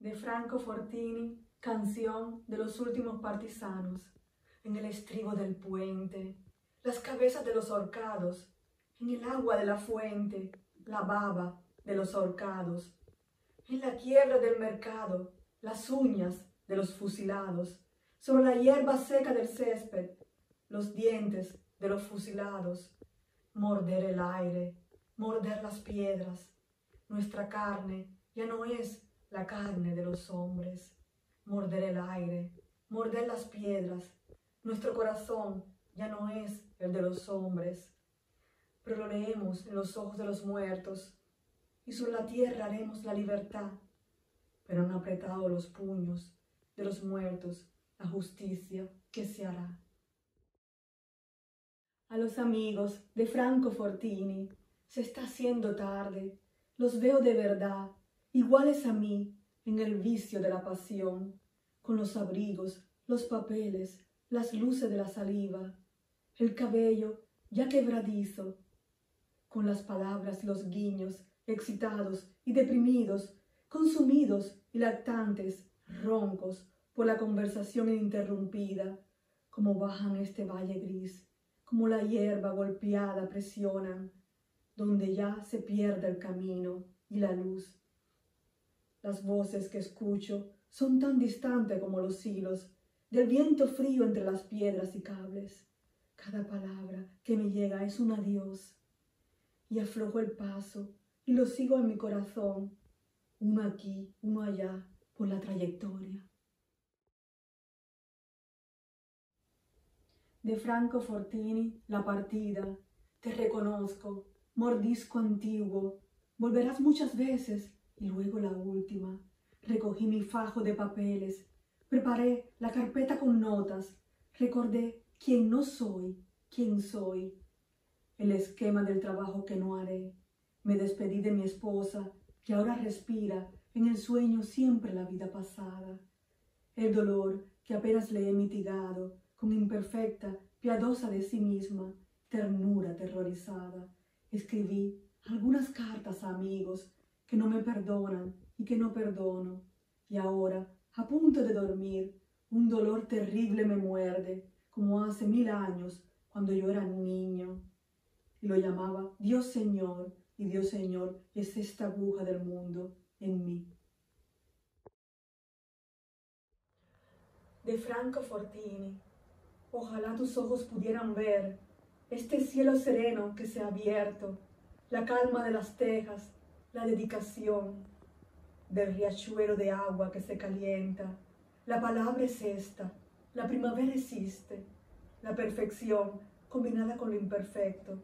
de Franco Fortini, canción de los últimos partisanos, en el estribo del puente, las cabezas de los horcados, en el agua de la fuente, la baba de los horcados, en la quiebra del mercado, las uñas de los fusilados, sobre la hierba seca del césped, los dientes de los fusilados, morder el aire, morder las piedras. Nuestra carne ya no es la carne de los hombres. Morder el aire, morder las piedras. Nuestro corazón ya no es el de los hombres. Pero lo leemos en los ojos de los muertos y sobre la tierra haremos la libertad. Pero han apretado los puños de los muertos la justicia que se hará. A los amigos de Franco Fortini, se está haciendo tarde, los veo de verdad, iguales a mí, en el vicio de la pasión, con los abrigos, los papeles, las luces de la saliva, el cabello ya quebradizo, con las palabras y los guiños, excitados y deprimidos, consumidos y lactantes, roncos por la conversación ininterrumpida, como bajan este valle gris, como la hierba golpeada presionan, donde ya se pierde el camino y la luz. Las voces que escucho son tan distantes como los hilos del viento frío entre las piedras y cables. Cada palabra que me llega es un adiós. Y aflojo el paso y lo sigo en mi corazón, uno aquí, uno allá, por la trayectoria. De Franco Fortini, La partida, te reconozco, mordisco antiguo, volverás muchas veces y luego la última. Recogí mi fajo de papeles, preparé la carpeta con notas, recordé quién no soy, quién soy, el esquema del trabajo que no haré. Me despedí de mi esposa, que ahora respira en el sueño siempre la vida pasada. El dolor que apenas le he mitigado con imperfecta, piadosa de sí misma, ternura aterrorizada. Escribí algunas cartas a amigos que no me perdonan y que no perdono. Y ahora, a punto de dormir, un dolor terrible me muerde, como hace mil años, cuando yo era niño. Y lo llamaba Dios Señor, y Dios Señor es esta aguja del mundo en mí. De Franco Fortini. Ojalá tus ojos pudieran ver este cielo sereno que se ha abierto, la calma de las tejas, la dedicación del riachuelo de agua que se calienta. La palabra es esta, la primavera existe, la perfección combinada con lo imperfecto.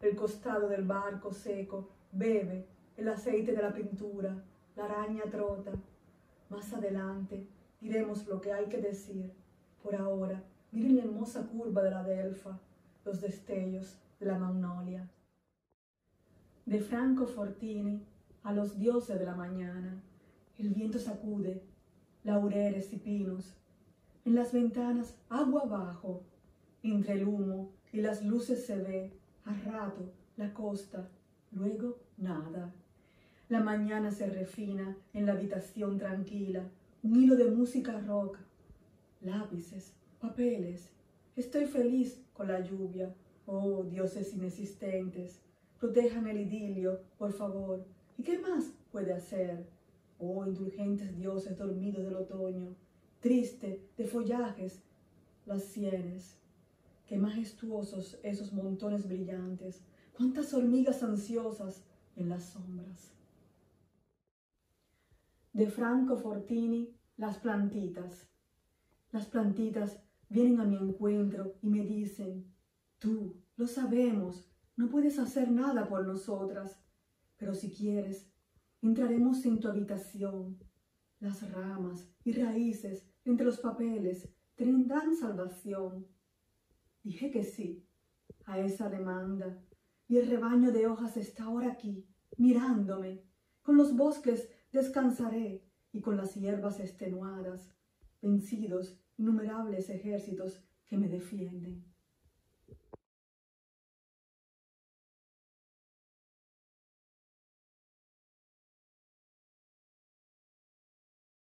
El costado del barco seco bebe el aceite de la pintura, la araña trota. Más adelante diremos lo que hay que decir. Por ahora, miren la hermosa curva de la delfa, los destellos de la magnolia. De Franco Fortini a los dioses de la mañana, el viento sacude laureles y pinos. En las ventanas, agua abajo, entre el humo y las luces se ve, a rato, la costa, luego nada. La mañana se refina en la habitación tranquila, un hilo de música rock, lápices, papeles. Estoy feliz con la lluvia. Oh, dioses inexistentes, protéjame el idilio, por favor. ¿Y qué más puede hacer? Oh, indulgentes dioses dormidos del otoño, triste de follajes las sienes. Qué majestuosos esos montones brillantes, cuántas hormigas ansiosas en las sombras. De Franco Fortini, Las plantitas. Las plantitas vienen a mi encuentro y me dicen, tú, lo sabemos, no puedes hacer nada por nosotras, pero si quieres, entraremos en tu habitación. Las ramas y raíces entre los papeles tendrán salvación. Dije que sí a esa demanda, y el rebaño de hojas está ahora aquí, mirándome. Con los bosques descansaré y con las hierbas extenuadas, vencidos innumerables ejércitos que me defienden.